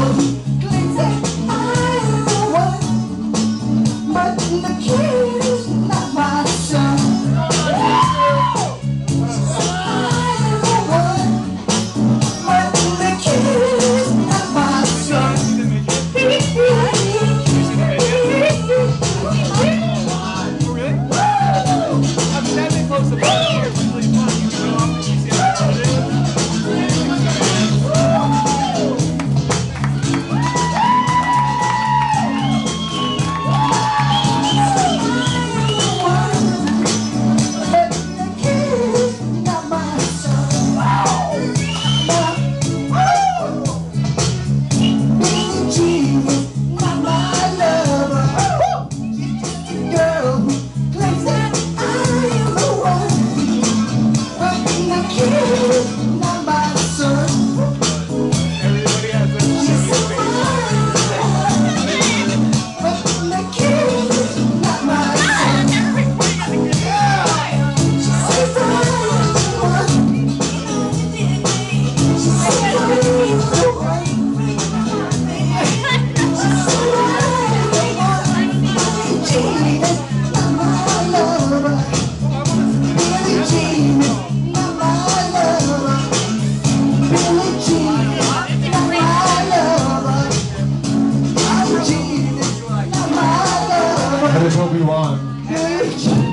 girl That is what we want.